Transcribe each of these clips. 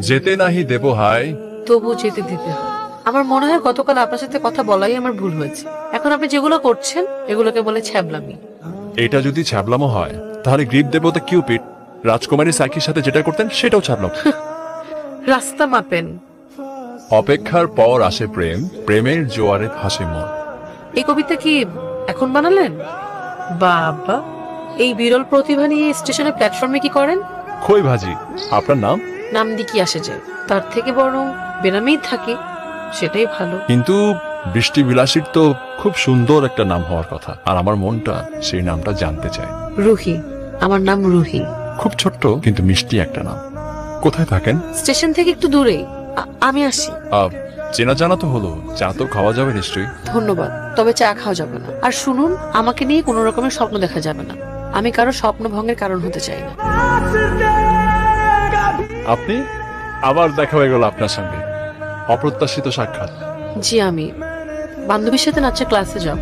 যেতে নাহি দেব হাই তবু যেতে দিতে হয়। আমার মনে হয় গতকাল আপনার সাথে কথা বলাই আমার ভুল হয়েছে। এখন আপনি যেগুলো করছেন এগুলোকে বলে ছ্যাবলামি। এটা যদি ছ্যাবলামো হয় তাহলে গ্রিপ দেবতা কিউপিড রাজকুমারী সাইকির সাথে যেটা করতেন সেটাও ছাড়লাম রাস্তা মাপেন। অপেক্ষার পর আসে প্রেম প্রেমের জোয়ারে ভাসে মন। এই কবিতা কি এখন বানালেন? বাবা এই বিরল প্রতিভা নিয়ে স্টেশনের প্ল্যাটফর্মে কি করেন? খই ভাজি আপনার নাম? নাম দিয়ে কি আসে যায় তার থেকে বরং বেনামেই থাকে সেটাই ভালো। কিন্তু বৃষ্টি বিলাসীর তো খুব সুন্দর একটা নাম হওয়ার কথা আর আমার মনটা সেই নামটা জানতে চায়। রুহি আমার নাম রুহি। খুব ছোট্ট কিন্তু মিষ্টি একটা নাম। কোথায় থাকেন? স্টেশন থেকে একটু দূরেই আ- আমি আসি। আহ, চেনা জানা তো হলো চা তো খাওয়া যাবে নিশ্চয়ই। ধন্যবাদ তবে চা খাওয়া যাবে না। আর শুনুন আমাকে নিয়ে কোনো রকমের স্বপ্ন দেখা যাবে না। আমি কারও স্বপ্ন ভঙ্গের কারণ হতে চাই না। আপনি? আবার দেখা হয়ে গেল আপনার সঙ্গে। অপ্রত্যাশিত সাক্ষাৎ। জি আমি। বান্ধবীর সাথে নাচের ক্লাসে যাব।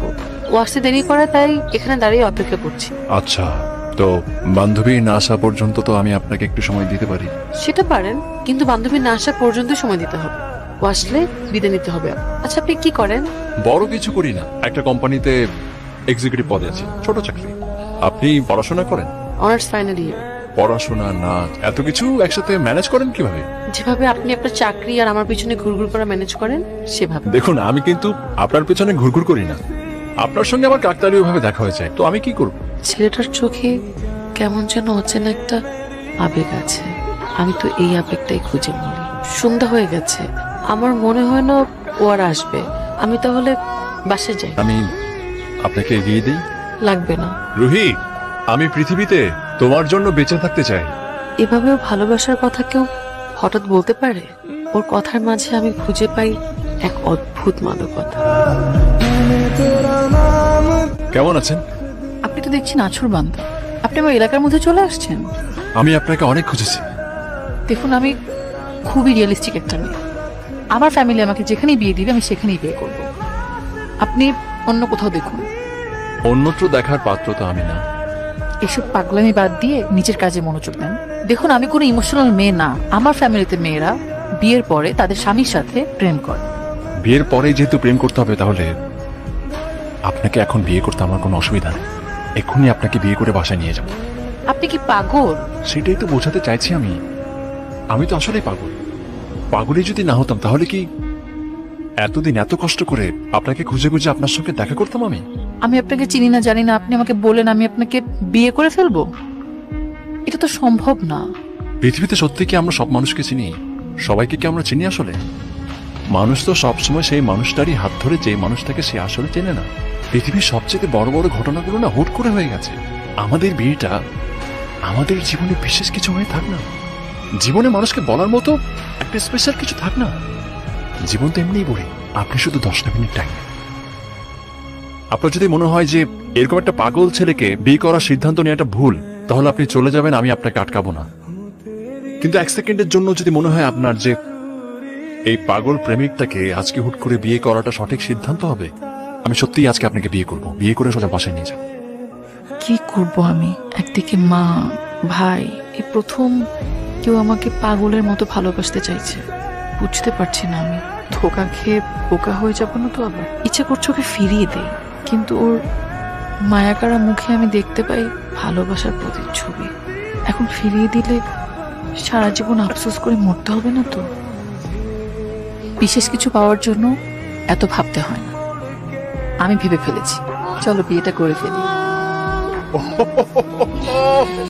ও আসতে দেরি করে তাই এখানে দাঁড়িয়ে অপেক্ষা করছি। আচ্ছা তো বান্ধবী না আসা পর্যন্ত তো আমি আপনাকে একটু সময় দিতে পারি? সেটা পারেন কিন্তু বান্ধবী না আসা পর্যন্ত সময় দিতে হবে। ও আসলে বিদায় নিতে হবে। আচ্ছা আপনি কি করেন? বড় কিছু করি না। একটা কোম্পানিতে এক্সিকিউটিভ পদে আছি। ছোট চাকরি। আপনি পড়াশোনা করেন? Honours final year. পড়াশোনা নাচ এত কিছু একসাথে ম্যানেজ করেন কীভাবে? যেভাবে আপনি আপনার চাকরি আর আমার পিছনে ঘুরঘুর করা ম্যানেজ করেন সেভাবে। দেখুন আমি কিন্তু আপনার পেছনে ঘুরঘুর করি না। আপনার সঙ্গে আমার কাকতালীয় ভাবে দেখা হয়েছে তো আমি কি করব? ছেলেটার চোখে কেমন যেন অচেনা একটা আবেগ আছে। আমি তো এই আবেগটাই খুঁজে মরি সন্ধ্যা হয়ে গেছে। আমার মনে হয় না ও আর আসবে। আমি তাহলে বাসে যাই। আমি আপনাকে এগিয়ে দিই। লাগবে না। রুহি আমি পৃথিবীতে তোমার জন্য বেঁচে থাকতে চাই। এভাবেও ভালোবাসার কথা কেউ হঠাৎ বলতে পারে? ওর কথার মাঝে আমি খুঁজে পাই এক অদ্ভুত মাদকতা। কেমন আছেন? আপনি তো দেখছি নাছুর বান্দা। আপনি আমার এলাকার মধ্যে চলে আসছেন। আমি আপনাকে অনেক খুঁজেছি। দেখুন আমি খুবই রিয়েলিস্টিক একটা মেয়ে। আমার ফ্যামিলি আমাকে যেখানেই বিয়ে দিবে আমি সেখানেই বিয়ে করব। আপনি অন্য কোথাও দেখুন। অন্যত্র দেখার পাত্র তো আমি না। এসব পাগলামি বাদ দিয়ে নিজের কাজে মনোযোগ দেন। দেখুন আমি কোনো ইমোশনাল মেয়ে না। আমার ফ্যামিলিতে মেয়েরা বিয়ের পরে তাদের স্বামীর সাথে প্রেম করে। বিয়ের পরে যেহেতু প্রেম করতে হবে তাহলে আপনাকে এখন বিয়ে করতে আমার কোনো অসুবিধা নেই। এক্ষুনি আপনাকে বিয়ে করে বাসায় নিয়ে যাব। আপনি কি পাগল? সেটাই তো বোঝাতে চাইছি আমি। আমি তো আসলে পাগল। পাগলই যদি না হতাম তাহলে কি এতদিন এত কষ্ট করে আপনাকে খুঁজে খুঁজে আপনার সঙ্গে দেখা করতাম আমি? আমি আপনাকে চিনি না, জানি না, আপনি আমাকে বলেন, আমি আপনাকে বিয়ে করে ফেলব। এটা তো সম্ভব না। পৃথিবীতে সত্যি কি আমরা সব মানুষকে চিনি? সবাইকে কি আমরা চিনি আসলে? মানুষ তো সবসময় সেই মানুষটারই হাত ধরে যে মানুষটাকে সে আসলে চেনে না। পৃথিবীর সবচেয়ে বড় বড় ঘটনাগুলো না হুট করে হয়ে গেছে। আমাদের বিয়েটা আমাদের জীবনে বিশেষ কিছু হয়ে থাক না। জীবনে মানুষকে বলার মতো একটা স্পেশাল কিছু থাক না। জীবন তো এমনিই বলি আপনি শুধু দশটা মিনিট টাইম আপনার যদি মনে হয় যে এরকম একটা পাগল ছেলেকে বিয়ে করার সিদ্ধান্ত নেওয়াটা ভুল, তাহলে আপনি চলে যাবেন, আমি আপনাকে আটকাবো না। কিন্তু এক সেকেন্ডের জন্য যদি মনে হয় আপনার যে এই পাগল প্রেমিকটাকে আজকে হুট করে বিয়ে করাটা সঠিক সিদ্ধান্ত হবে, আমি সত্যিই আজকে আপনাকে বিয়ে করব। বিয়ে করে সোজা বাসায় নিয়ে যাব কি করব আমি? একদিকে মা, ভাই, এই প্রথম কেউ আমাকে পাগলের মতো ভালোবাসতে চাইছে। বুঝতে পারছি না আমি। ধোকা খেয়ে বোকা হয়ে যাব না তো আবার? ইচ্ছে করছে ওকে ফিরিয়ে দেই। কিন্তু ওর মায়াকারা মুখে আমি দেখতে পাই ভালোবাসার প্রতিচ্ছবি। এখন ফিরিয়ে দিলে সারা জীবন আফসোস করে মরতে হবে না তো? বিশেষ কিছু পাওয়ার জন্য এত ভাবতে হয় না। আমি ভেবে ফেলেছি। চলো বিয়েটা করে ফেলি।